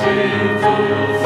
sinful